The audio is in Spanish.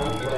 un